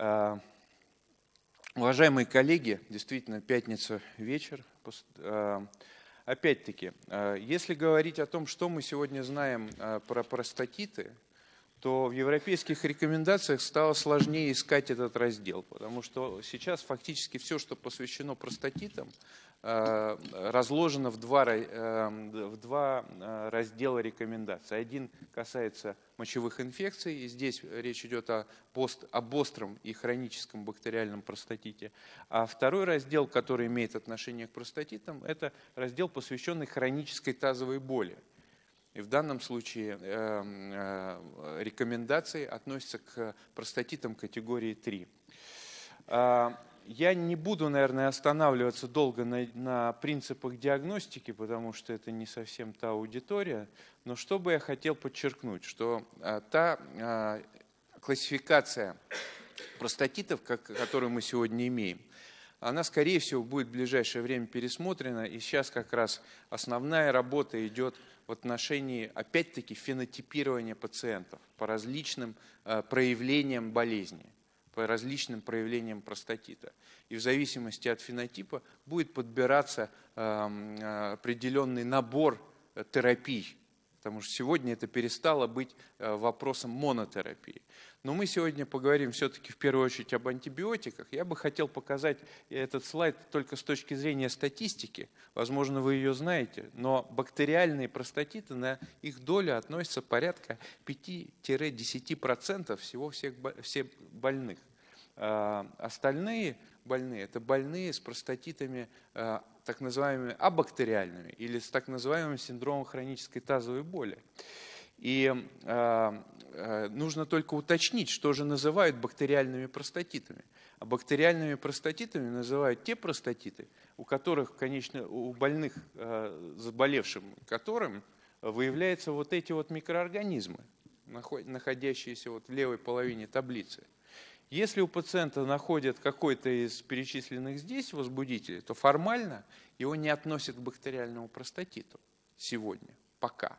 А, уважаемые коллеги, действительно, пятница вечер. А, опять-таки, а, если говорить о том, что мы сегодня знаем про простатиты, то в европейских рекомендациях стало сложнее искать этот раздел, потому что сейчас фактически все, что посвящено простатитам, Э, разложено в два, э, в два э, раздела рекомендаций. Один касается мочевых инфекций, и здесь речь идет о пост, об остром и хроническом бактериальном простатите. А второй раздел, который имеет отношение к простатитам, это раздел, посвященный хронической тазовой боли. И в данном случае рекомендации относятся к простатитам категории 3. Я не буду, наверное, останавливаться долго на, на принципах диагностики, потому что это не совсем та аудитория. Но что бы я хотел подчеркнуть, что а, та а, классификация простатитов, как, которую мы сегодня имеем, она, скорее всего, будет в ближайшее время пересмотрена. И сейчас как раз основная работа идет в отношении, опять-таки, фенотипирования пациентов по различным э, проявлениям болезни по различным проявлениям простатита. И в зависимости от фенотипа будет подбираться эм, определенный набор э, терапий, потому что сегодня это перестало быть э, вопросом монотерапии. Но мы сегодня поговорим все-таки в первую очередь об антибиотиках. Я бы хотел показать этот слайд только с точки зрения статистики. Возможно, вы ее знаете, но бактериальные простатиты, на их долю относится порядка 5-10% всего всех, всех больных. А, остальные больные – это больные с простатитами а, так называемыми абактериальными или с так называемым синдромом хронической тазовой боли. И а, нужно только уточнить, что же называют бактериальными простатитами. А бактериальными простатитами называют те простатиты, у которых, конечно, у больных, заболевшим которым, выявляются вот эти вот микроорганизмы, находящиеся вот в левой половине таблицы – если у пациента находят какой-то из перечисленных здесь возбудителей, то формально его не относят к бактериальному простатиту сегодня, пока.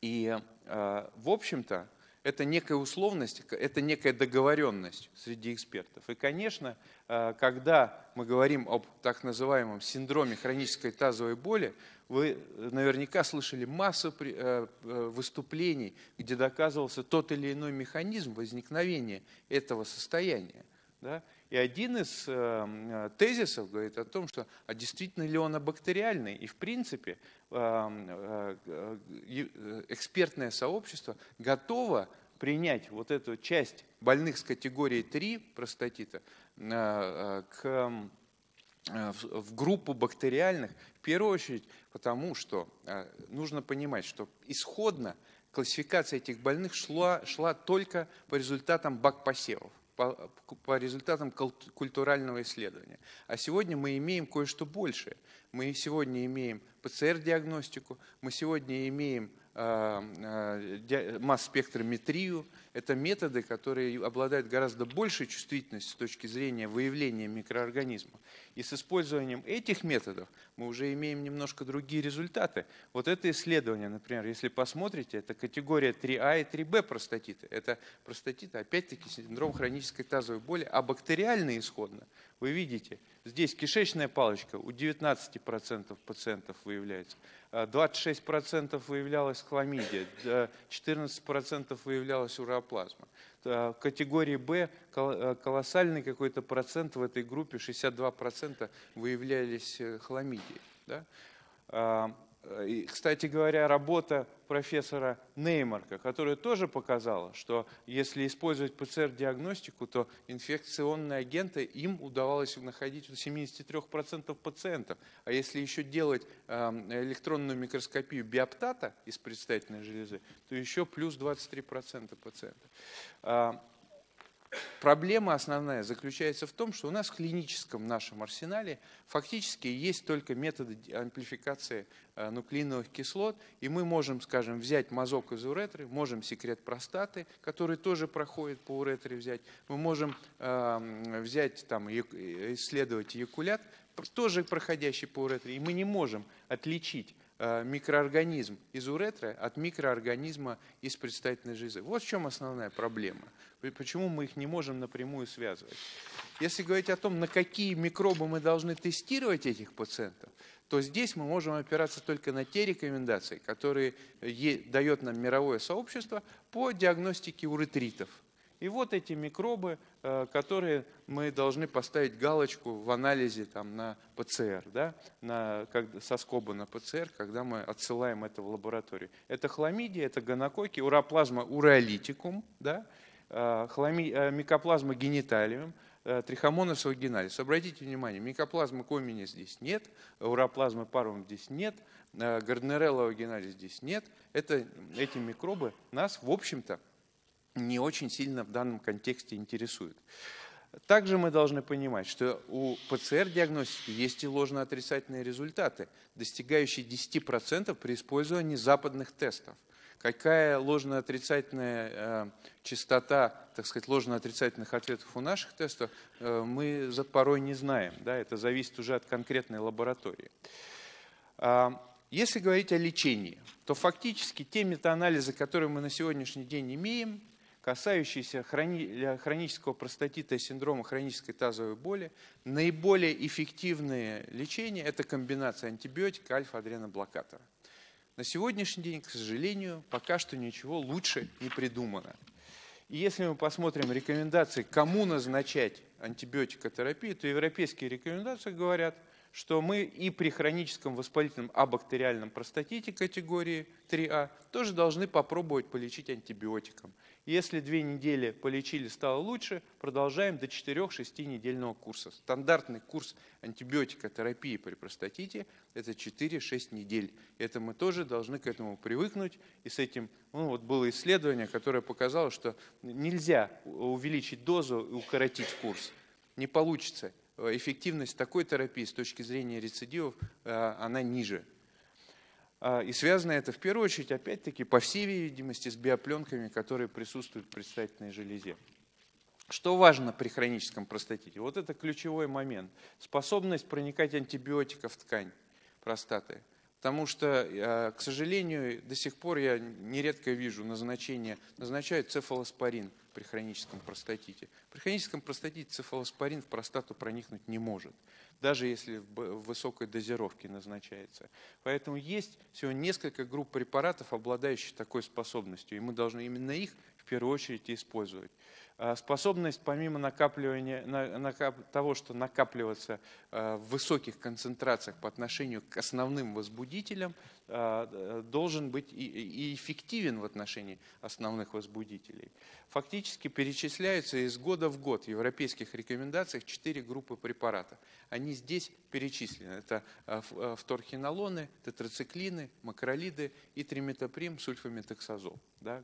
И, э, в общем-то, это некая условность, это некая договоренность среди экспертов. И, конечно, э, когда мы говорим об так называемом синдроме хронической тазовой боли, вы наверняка слышали массу э, э, выступлений, где доказывался тот или иной механизм возникновения этого состояния. Да? И один из э, тезисов говорит о том, что а действительно ли он бактериальный. И в принципе экспертное сообщество готово принять вот эту часть больных с категории 3 простатита к в группу бактериальных, в первую очередь потому, что нужно понимать, что исходно классификация этих больных шла, шла только по результатам бак-посевов по, по результатам культурального исследования. А сегодня мы имеем кое-что большее. Мы сегодня имеем ПЦР-диагностику, мы сегодня имеем масс-спектрометрию. Это методы, которые обладают гораздо большей чувствительностью с точки зрения выявления микроорганизмов. И с использованием этих методов мы уже имеем немножко другие результаты. Вот это исследование, например, если посмотрите, это категория 3А и 3Б простатита. Это простатита, опять-таки, синдром хронической тазовой боли, а бактериальный исходно. Вы видите, здесь кишечная палочка у 19% пациентов выявляется, 26% а выявлялась хламидия, 14% выявлялась уреоплазма. В категории Б колоссальный какой-то процент в этой группе, 62% выявлялись э, хламидии. Да? А, и, кстати говоря, работа профессора Неймарка, которая тоже показала, что если использовать ПЦР-диагностику, то инфекционные агенты им удавалось находить у 73% пациентов. А если еще делать эм, электронную микроскопию биоптата из предстательной железы, то еще плюс 23% пациентов. Проблема основная заключается в том, что у нас в клиническом нашем арсенале фактически есть только методы амплификации э, нуклеиновых кислот, и мы можем, скажем, взять мазок из уретры, можем секрет простаты, который тоже проходит по уретре взять, мы можем э, взять, там, исследовать эякулят, тоже проходящий по уретре, и мы не можем отличить э, микроорганизм из уретры от микроорганизма из предстательной железы. Вот в чем основная проблема. Почему мы их не можем напрямую связывать. Если говорить о том, на какие микробы мы должны тестировать этих пациентов, то здесь мы можем опираться только на те рекомендации, которые дает нам мировое сообщество по диагностике уретритов – и вот эти микробы, э, которые мы должны поставить галочку в анализе там, на ПЦР, да, на, как, со скоба на ПЦР, когда мы отсылаем это в лабораторию. Это хламидия, это гонококи, уроплазма уреолитикум, да, э, хлами, э, микоплазма гениталиум, трихомонос вагиналис. Обратите внимание, микоплазмы комини здесь нет, уроплазмы парвум здесь нет, гарднерелла вагиналис здесь нет. Это, эти микробы нас, в общем-то, не очень сильно в данном контексте интересует. Также мы должны понимать, что у ПЦР-диагностики есть и ложно-отрицательные результаты, достигающие 10% при использовании западных тестов. Какая ложно-отрицательная э, частота, так сказать, ложно-отрицательных ответов у наших тестов, э, мы порой не знаем. Да? Это зависит уже от конкретной лаборатории. А, если говорить о лечении, то фактически те метаанализы, которые мы на сегодняшний день имеем, касающиеся хрони, хронического простатита и синдрома хронической тазовой боли, наиболее эффективные лечения – это комбинация антибиотика альфа-адреноблокатора. На сегодняшний день, к сожалению, пока что ничего лучше не придумано. И если мы посмотрим рекомендации, кому назначать антибиотикотерапию, то европейские рекомендации говорят, что мы и при хроническом воспалительном абактериальном простатите категории 3А тоже должны попробовать полечить антибиотиком. Если две недели полечили, стало лучше, продолжаем до 4-6 недельного курса. Стандартный курс антибиотикотерапии при простатите – это 4-6 недель. Это мы тоже должны к этому привыкнуть. И с этим, ну вот было исследование, которое показало, что нельзя увеличить дозу и укоротить курс. Не получится. Эффективность такой терапии с точки зрения рецидивов, э, она ниже. А, и связано это в первую очередь, опять-таки, по всей видимости, с биопленками, которые присутствуют в предстательной железе. Что важно при хроническом простатите? Вот это ключевой момент. Способность проникать антибиотиков в ткань простаты. Потому что, а, к сожалению, до сих пор я нередко вижу назначение, назначают цефалоспорин при хроническом простатите. При хроническом простатите цефалоспорин в простату проникнуть не может даже если в высокой дозировке назначается. Поэтому есть всего несколько групп препаратов, обладающих такой способностью, и мы должны именно их в первую очередь использовать. А способность, помимо накапливания, того, что накапливаться а, в высоких концентрациях по отношению к основным возбудителям, а, должен быть и эффективен в отношении основных возбудителей. Фактически перечисляются из года в год в европейских рекомендациях четыре группы препаратов. Они здесь перечислены. Это фторхинолоны, тетрациклины, макролиды и триметоприм, сульфаметоксазол. Да?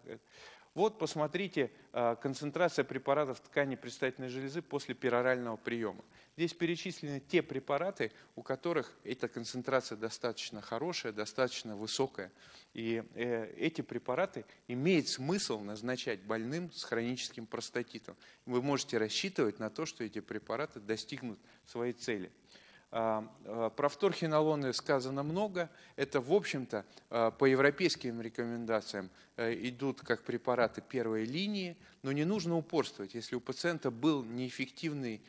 Вот посмотрите а, концентрация препаратов ткани предстательной железы после перорального приема. Здесь перечислены те препараты, у которых эта концентрация достаточно хорошая, достаточно высокая. И э, эти препараты имеет смысл назначать больным с хроническим простатитом. Вы можете рассчитывать на то, что эти препараты достигнут своей цели. А, а, про фторхинолоны сказано много. Это, в общем-то, по европейским рекомендациям э, идут как препараты первой линии, но не нужно упорствовать. Если у пациента был неэффективный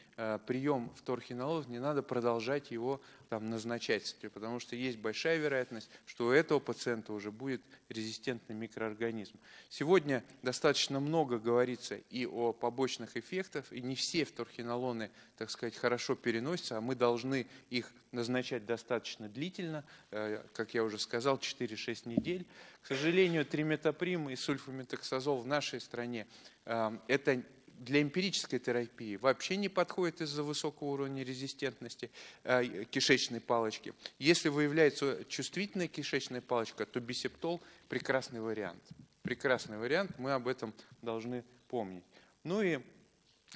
прием фторхинолонов, не надо продолжать его там, назначать, потому что есть большая вероятность, что у этого пациента уже будет резистентный микроорганизм. Сегодня достаточно много говорится и о побочных эффектах, и не все фторхинолоны, так сказать, хорошо переносятся, а мы должны их назначать достаточно длительно, э, как я уже сказал, 4-6 недель. К сожалению, триметоприм и сульфаметоксазол в нашей стране э, – это для эмпирической терапии вообще не подходит из-за высокого уровня резистентности э, кишечной палочки. Если выявляется чувствительная кишечная палочка, то бисептол – прекрасный вариант. Прекрасный вариант, мы об этом должны помнить. Ну и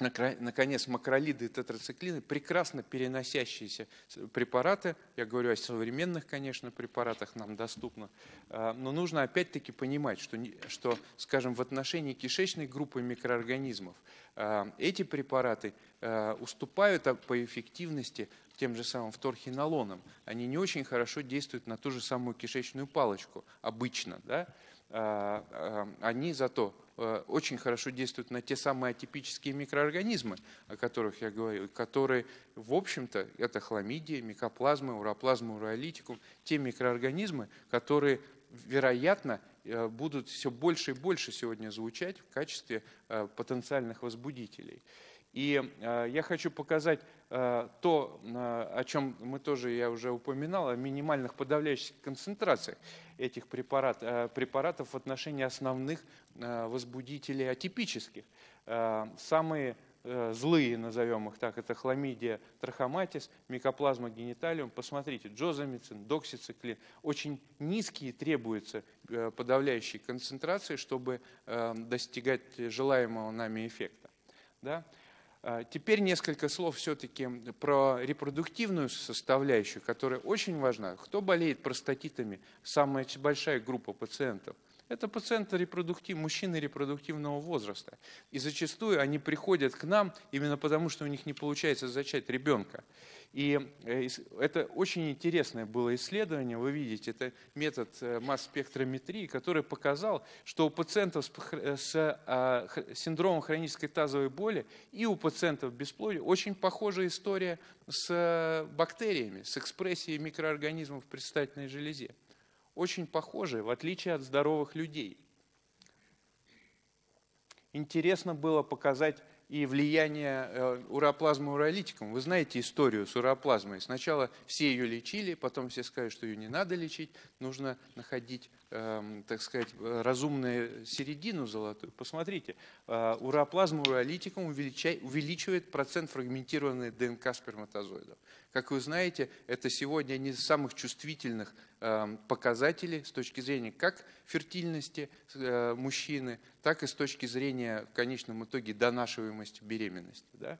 наконец, макролиды и тетрациклины, прекрасно переносящиеся препараты, я говорю о современных, конечно, препаратах, нам доступно, а, но нужно опять-таки понимать, что, что, скажем, в отношении кишечной группы микроорганизмов а, эти препараты а, уступают по эффективности тем же самым вторхинолоном. Они не очень хорошо действуют на ту же самую кишечную палочку обычно, да? они зато очень хорошо действуют на те самые атипические микроорганизмы, о которых я говорил, которые, в общем-то, это хламидии, микоплазмы, уроплазмы, уреолитикум, те микроорганизмы, которые, вероятно, э, будут все больше и больше сегодня звучать в качестве э, потенциальных возбудителей. И я хочу показать то, о чем мы тоже, я уже упоминал, о минимальных подавляющих концентрациях этих препарат, препаратов в отношении основных Э, возбудителей атипических. Э, самые э, злые, назовем их так, это хламидия трахоматис, микоплазма гениталиум. Посмотрите, джозамицин, доксициклин. Очень низкие требуются подавляющие концентрации, чтобы достигать желаемого нами эффекта. Да? Теперь несколько слов все-таки про репродуктивную составляющую, которая очень важна. Кто болеет простатитами? Самая большая группа пациентов – это пациенты репродуктив, мужчины репродуктивного возраста. И зачастую они приходят к нам именно потому, что у них не получается зачать ребенка. И э, это очень интересное было исследование, вы видите, это метод э, масс-спектрометрии, который показал, что у пациентов с а, синдромом хронической тазовой боли и у пациентов бесплодия очень похожая история с э, бактериями, с экспрессией микроорганизмов в предстательной железе очень похожи, в отличие от здоровых людей. Интересно было показать и влияние э, уроплазмы уролитиком. Вы знаете историю с уроплазмой. Сначала все ее лечили, потом все сказали, что ее не надо лечить, нужно находить, эм, так сказать, разумную середину золотую. Посмотрите, э, уроплазма уролитиком увеличивает процент фрагментированной ДНК сперматозоидов. Как вы знаете, это сегодня один из самых чувствительных Эм, показатели с точки зрения как фертильности э, мужчины, так и с точки зрения в конечном итоге донашиваемости беременности. Да?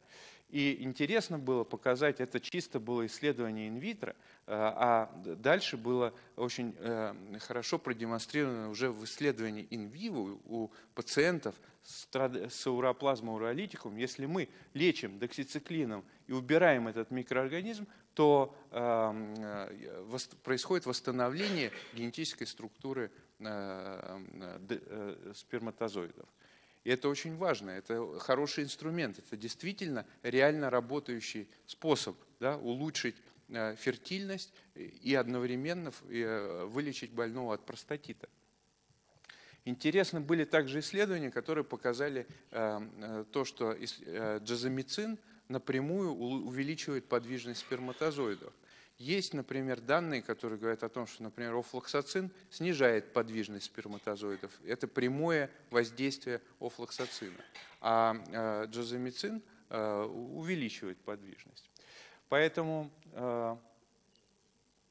И интересно было показать, это чисто было исследование инвитро, э, а дальше было очень э, хорошо продемонстрировано уже в исследовании инвиво у пациентов с уроплазмой уролитикум. Если мы лечим доксициклином и убираем этот микроорганизм, то э, происходит восстановление генетической структуры сперматозоидов. И это очень важно, это хороший инструмент, это действительно реально работающий способ да, улучшить фертильность и одновременно вылечить больного от простатита. Интересны были также исследования, которые показали то, что джазамицин напрямую увеличивает подвижность сперматозоидов. Есть, например, данные, которые говорят о том, что, например, офлоксацин снижает подвижность сперматозоидов. Это прямое воздействие офлоксацина. А э, джазамицин э, увеличивает подвижность. Поэтому э,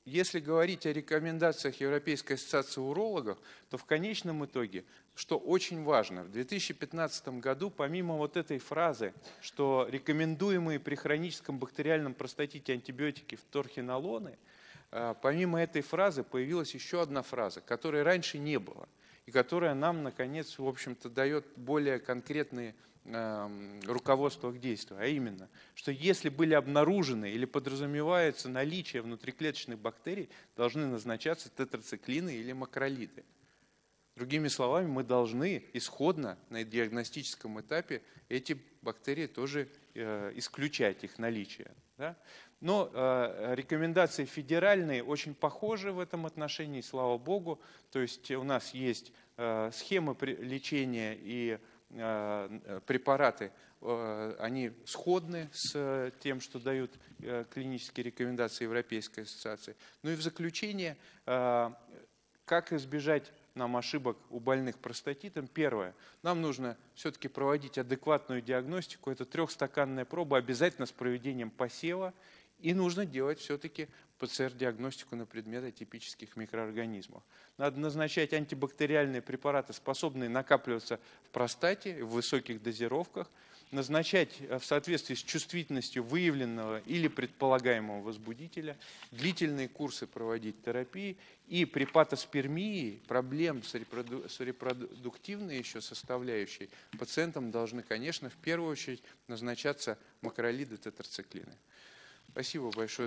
если говорить о рекомендациях Европейской ассоциации урологов, то в конечном итоге, что очень важно, в 2015 году, помимо вот этой фразы, что рекомендуемые при хроническом бактериальном простатите антибиотики вторхинолоны, э, помимо этой фразы появилась еще одна фраза, которой раньше не было, и которая нам, наконец, в общем-то, дает более конкретные Эм, руководство к действию, а именно, что если были обнаружены или подразумевается наличие внутриклеточных бактерий, должны назначаться тетрациклины или макролиды. Другими словами, мы должны исходно на диагностическом этапе эти бактерии тоже э, исключать их наличие. Да? Но э, рекомендации федеральные очень похожи в этом отношении, слава богу. То есть у нас есть э, схемы лечения и Э, препараты, э, они сходны с тем, что дают э, клинические рекомендации Европейской ассоциации. Ну и в заключение, как избежать нам ошибок у больных простатитом. Первое. Нам нужно все-таки проводить адекватную диагностику. Это трехстаканная проба обязательно с проведением посева. И нужно делать все-таки ПЦР-диагностику на предмет атипических микроорганизмов. Надо назначать антибактериальные препараты, способные накапливаться в простате в высоких дозировках. Назначать в соответствии с чувствительностью выявленного или предполагаемого возбудителя, длительные курсы проводить терапии и при патоспермии проблем с, репроду, с репродуктивной еще составляющей пациентам должны, конечно, в первую очередь назначаться макролиды тетрациклины. Спасибо большое.